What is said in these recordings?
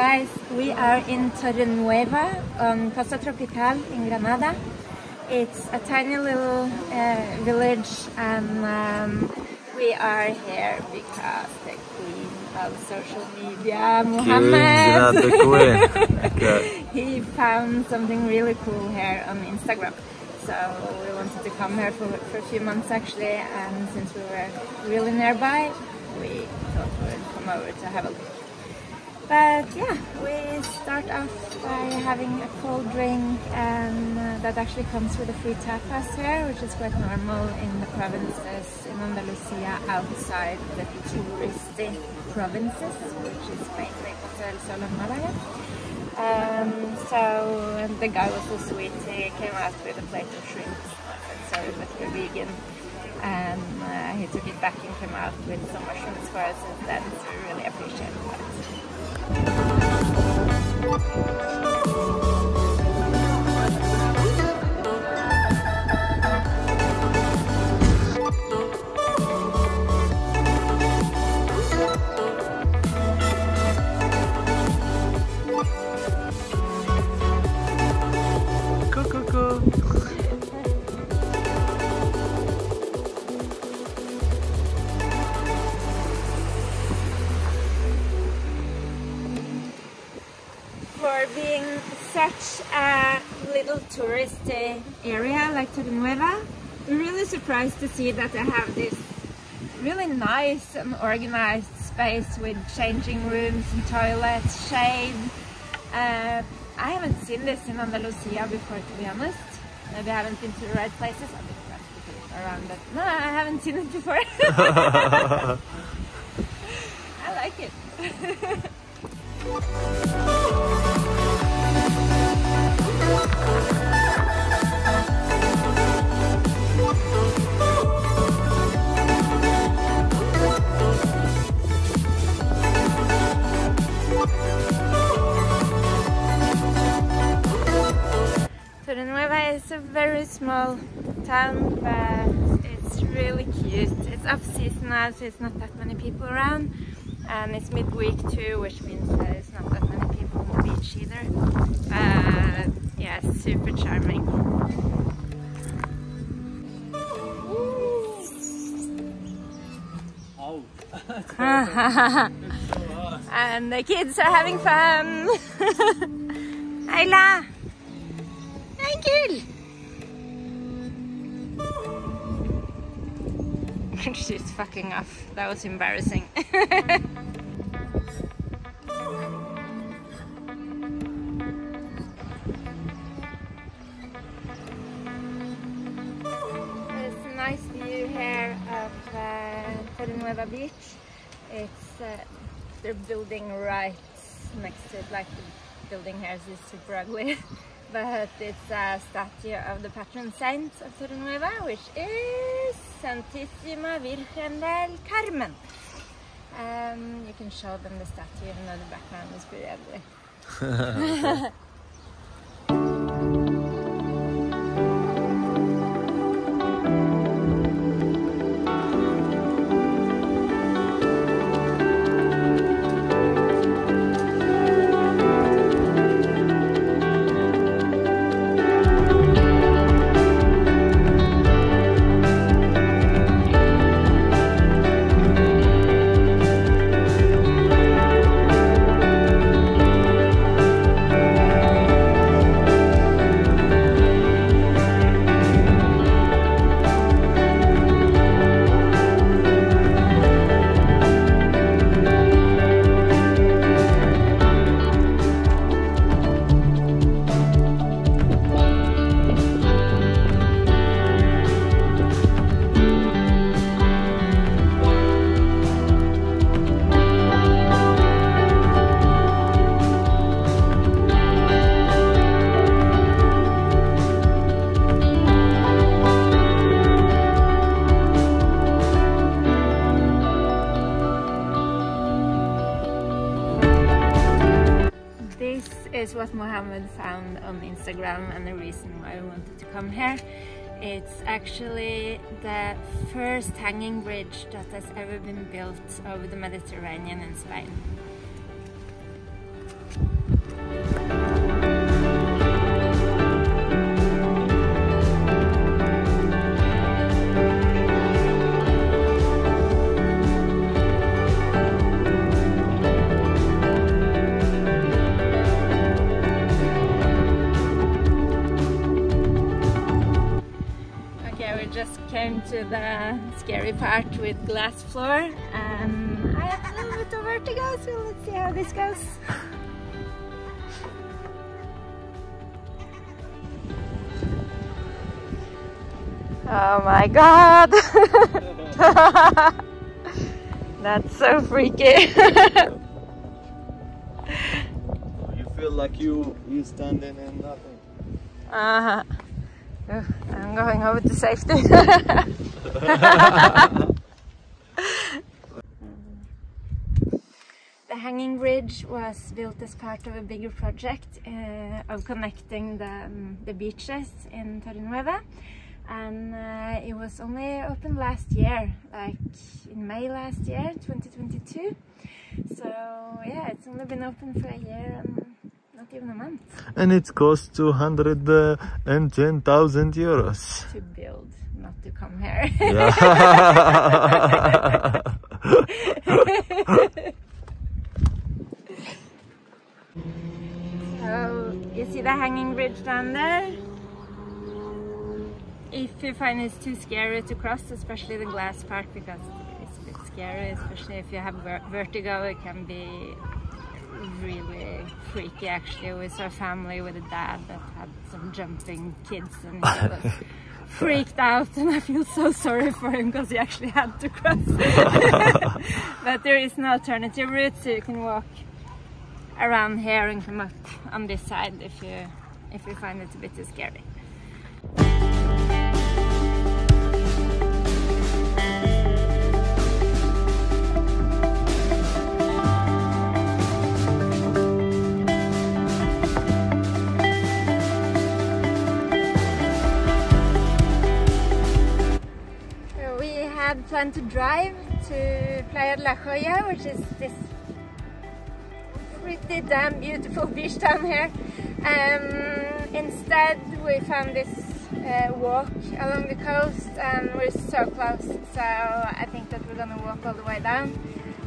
Guys, we are in Torrenueva on Costa Tropical in Granada. It's a tiny little uh, village and um, we are here because the queen of social media, Mohammed, he found something really cool here on Instagram. So we wanted to come here for, for a few months actually and since we were really nearby, we thought we would come over to have a look. But yeah, we start off by having a cold drink and uh, that actually comes with a free tapas here, which is quite normal in the provinces in Andalusia outside the touristy provinces, which is mainly Costa del Sol and Malaga. Um, so the guy was so sweet, he came out with a plate of shrimps sorry but we're vegan and uh, he took it back and came out with some mushrooms for us instead, so we really appreciate that. for surprised to see that they have this really nice and organized space with changing rooms and toilets, shade. Uh, I haven't seen this in Andalusia before to be honest. Maybe I haven't been to the right places. I've been around but no, I haven't seen it before. I like it. Torrenueva is a very small town, but it's really cute. It's off seasonal, so it's not that many people around. And it's midweek too which means there's not that many people on the beach either. But yeah super charming. And the kids are having fun. Ayla Thank She's fucking off. That was embarrassing. Nice view here of uh, Beach. It's uh, they're building right next to it, like the building here is super ugly. but it's a statue of the patron saint of Torrenueva, which is Santissima Virgen del Carmen. Um, you can show them the statue even though the background is pretty ugly. actually the first hanging bridge that has ever been built over the Mediterranean in Spain. With glass floor. Um, I have a little bit of vertigo, so let's see how this goes. Oh my god! That's so freaky. you feel like you you standing in nothing. Uh huh. I'm going over to safety. hanging bridge was built as part of a bigger project uh, of connecting the, um, the beaches in Torrenueva and uh, it was only open last year, like in May last year, 2022. So yeah, it's only been open for a year and not even a month. And it cost 210,000 euros. To build, not to come here. Yeah. so you see the hanging bridge down there? if you find it's too scary to cross, especially the glass part, because it's a bit scary, especially if you have vertigo, it can be really freaky actually. We saw a family with a dad that had some jumping kids and he was freaked out and I feel so sorry for him because he actually had to cross. but there is no alternative route so you can walk around here and come up on this side if you if you find it a bit too scary. We had planned to drive to Playa de la Joya, which is this pretty damn beautiful beach down here. Um, instead, we found this uh, walk along the coast and we're so close, so I think that we're gonna walk all the way down.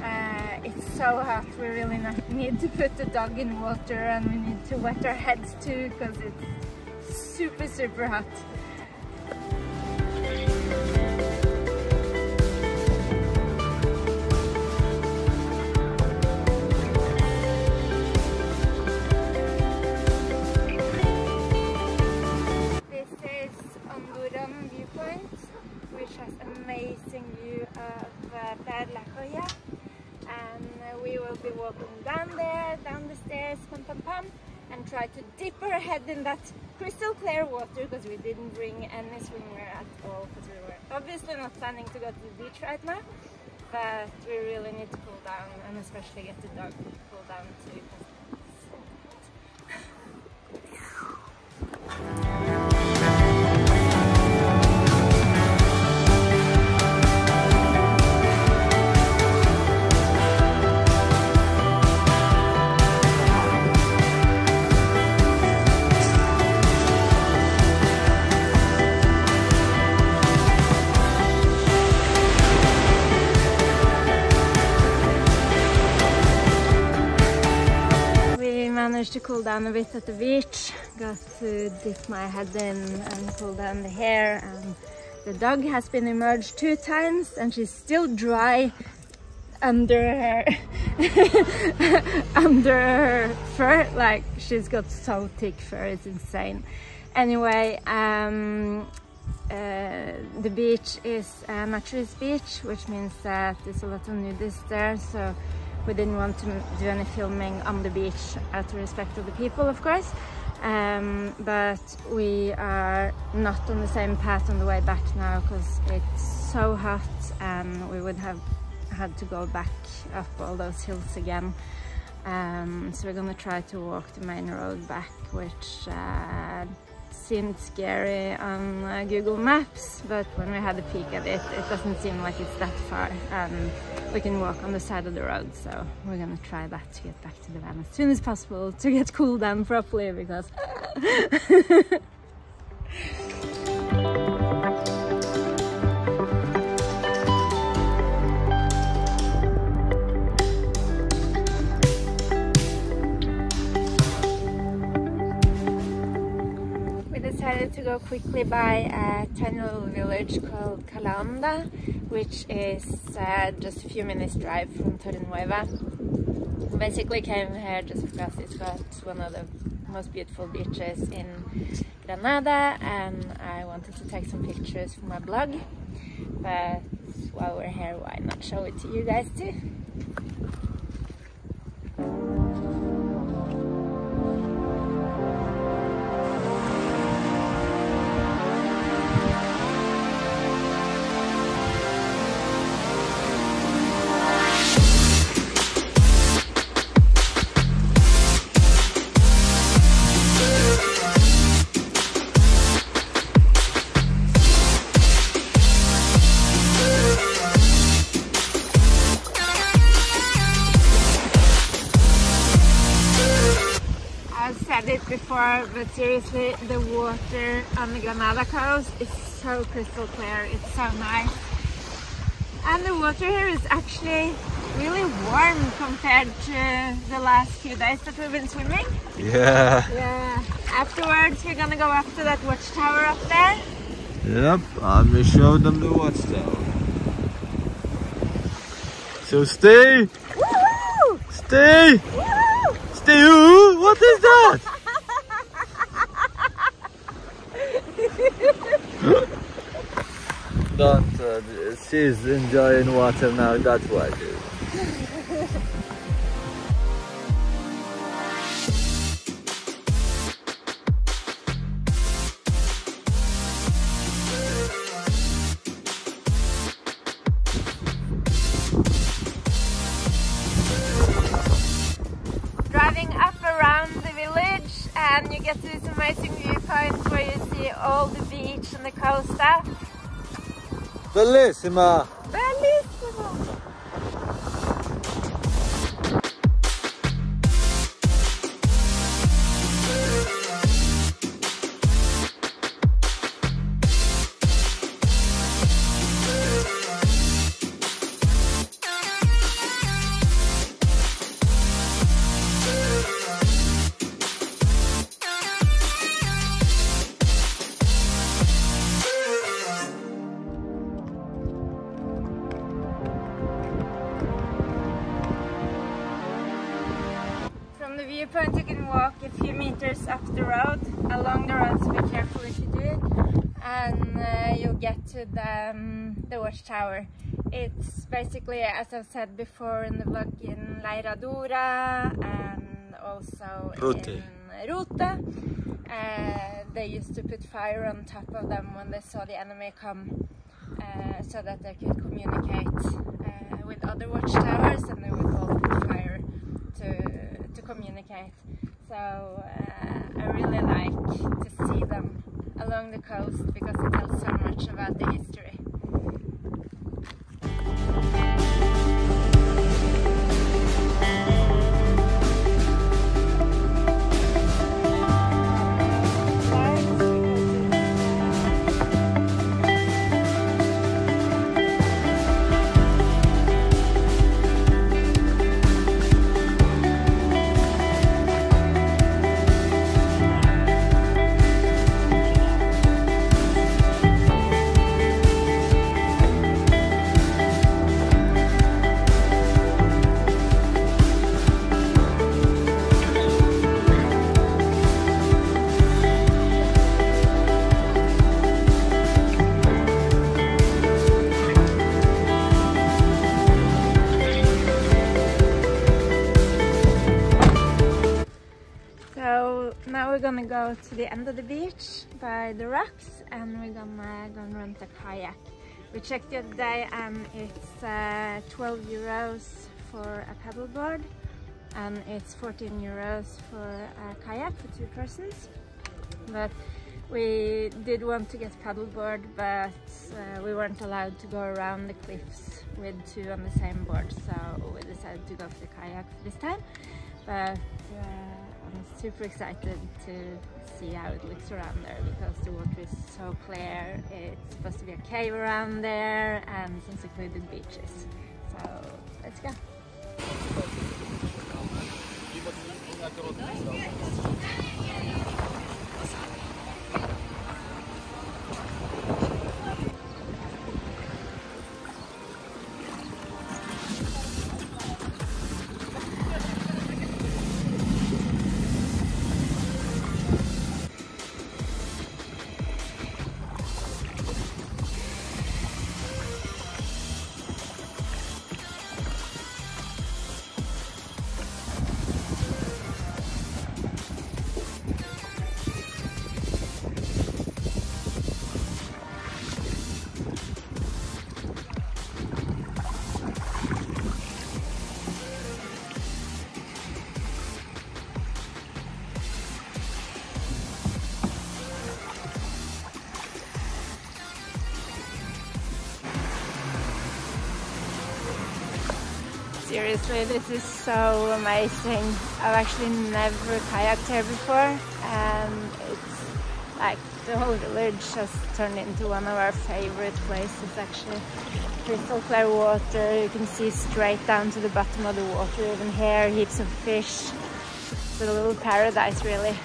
Uh, it's so hot, we really need to put the dog in water and we need to wet our heads too because it's super super hot. In that crystal clear water because we didn't bring any swimwear at all because we were obviously not planning to go to the beach right now but we really need to cool down and especially get the dog cool down too to cool down a bit at the beach. Got to dip my head in and cool down the hair and the dog has been emerged two times and she's still dry under her under her fur like she's got so thick fur it's insane anyway um, uh, the beach is a beach which means that there's a lot of nudists there so we didn't want to do any filming on the beach out of respect of the people of course. Um, but we are not on the same path on the way back now because it's so hot and we would have had to go back up all those hills again. Um, so we're gonna try to walk the main road back which uh, seemed scary on uh, Google Maps, but when we had a peek at it, it doesn't seem like it's that far. And we can walk on the side of the road, so we're gonna try that to get back to the van as soon as possible to get cooled down properly because decided to go quickly by a tiny little village called Calahonda, which is uh, just a few minutes drive from Torrenueva. Basically came here just because it's got one of the most beautiful beaches in Granada and I wanted to take some pictures for my blog. But while we're here, why not show it to you guys too? Before, but seriously, the water on the Granada coast is so crystal clear. It's so nice. And the water here is actually really warm compared to the last few days that we've been swimming. Yeah. Yeah. Afterwards, we're gonna go up to that watchtower up there. Yep, I'm gonna show them the watchtower. So stay, Woohoo! stay, Woohoo! stay. What is that? Don't. Uh, she's enjoying water now. That's why. Bellissima. Watchtower. It's basically, as I've said before in the vlog, in La Herradura and also Rote. in Rote. Uh, they used to put fire on top of them when they saw the enemy come uh, so that they could communicate uh, with other watchtowers and they would all put fire to, to communicate. So uh, I really like to see them along the coast because it tells so much about the history. To the end of the beach by the rocks and we're gonna rent a kayak. We checked the other day and it's uh, 12 euros for a paddleboard and it's 14 euros for a kayak for two persons. But we did want to get paddleboard but uh, we weren't allowed to go around the cliffs with two on the same board so we decided to go for the kayak this time. But uh, I'm super excited to see how it looks around there because the water is so clear. It's supposed to be a cave around there and some secluded beaches. So let's go. Seriously, this is so amazing. I've actually never kayaked here before and it's like the whole village has turned into one of our favorite places actually. Crystal clear water, you can see straight down to the bottom of the water, even here heaps of fish. It's a little paradise really.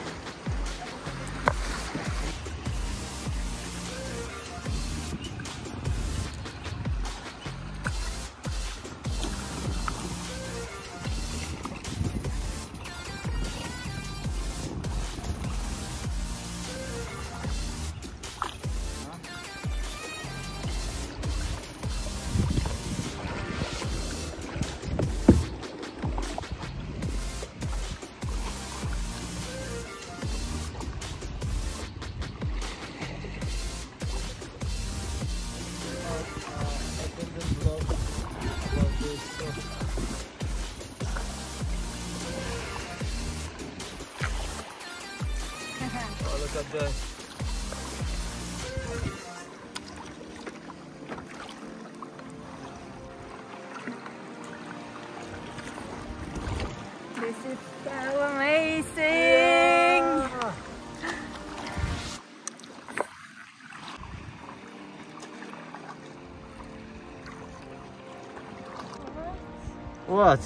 What?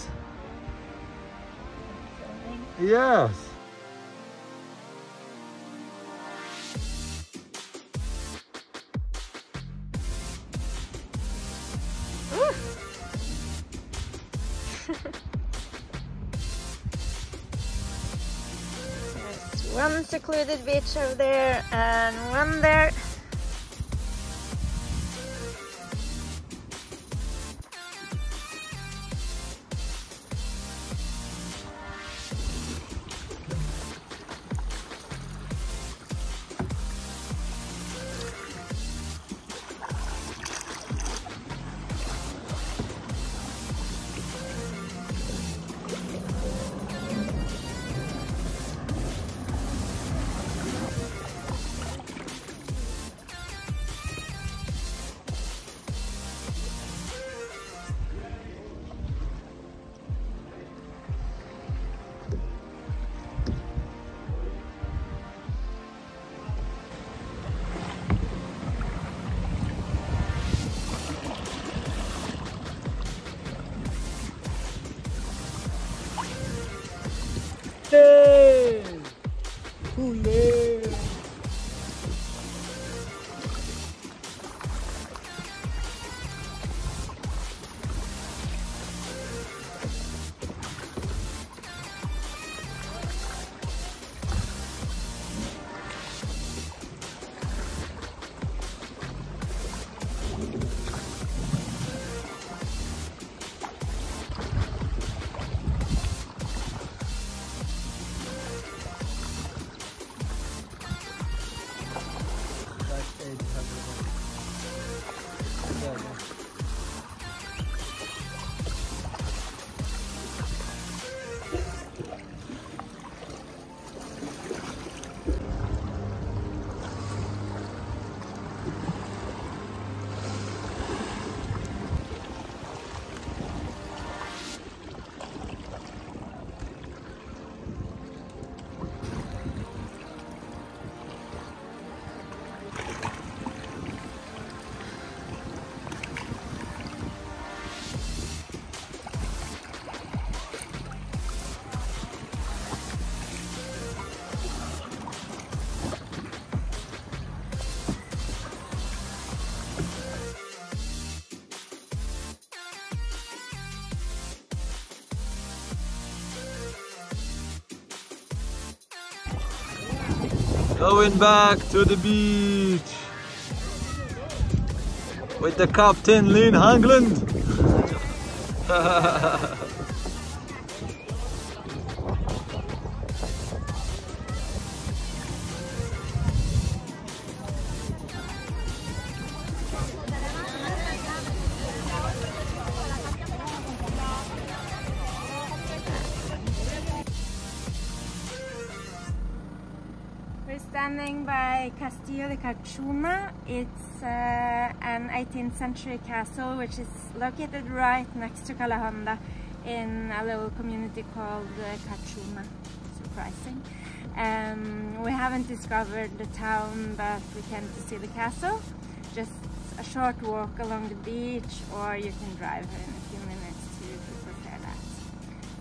Yes. One secluded beach over there and one there. Going back to the beach with the captain Lynn Hangland. Castillo. It's uh, an 18th century castle which is located right next to Calahonda. in a little community called uh. Surprising. Um, we haven't discovered the town, but we came to see the castle. Just a short walk along the beach, or you can drive in a few minutes to, prefer that.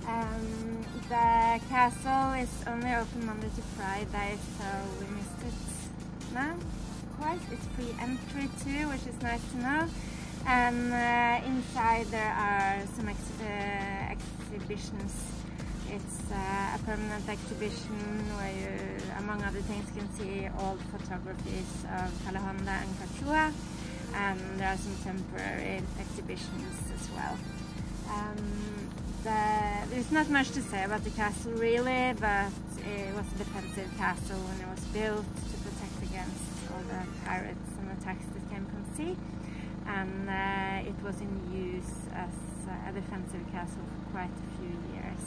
Um, the castle is only open Monday to Friday, so we missed it now. Quite, it's free entry too, which is nice to know. And uh, inside there are some ex uh, exhibitions it's uh, a permanent exhibition where you, among other things, you can see old photographies of Calahonda and Carchuna, and there are some temporary exhibitions as well. Um, the, there's not much to say about the castle really, but it was a defensive castle when it was built to against all the pirates and attacks that came from sea. And uh, it was in use as a defensive castle for quite a few years.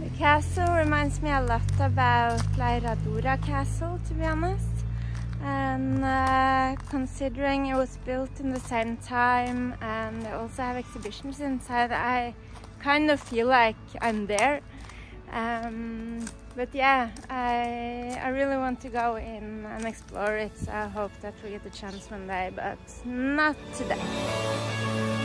The castle reminds me a lot about La Herradura Castle, to be honest. And uh, considering it was built in the same time and they also have exhibitions inside, I kind of feel like I'm there. Um, but yeah, I, I really want to go in and explore it. So I hope that we get the chance one day, but not today.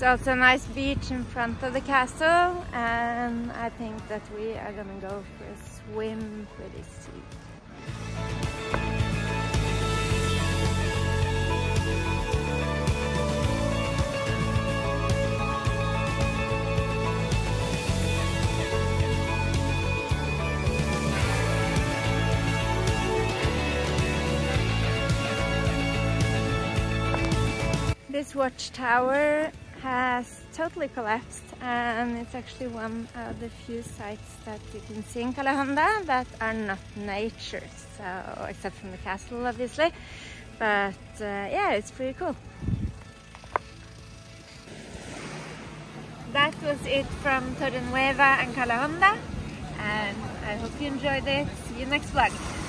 There's also a nice beach in front of the castle and I think that we are gonna go for a swim pretty soon. This watchtower has totally collapsed and it's actually one of the few sites that you can see in Calahonda that are not nature, so except from the castle obviously. But uh, yeah, it's pretty cool. That was it from Torrenueva and Calahonda and I hope you enjoyed it. See you next vlog.